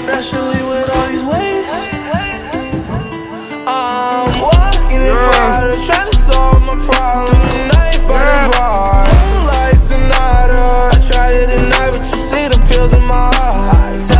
especially with all these ways, I'm walking in fire, trying to solve my problem. Knife on the bar, moonlight sonata. I tried it tonight, but you see the pills in my heart.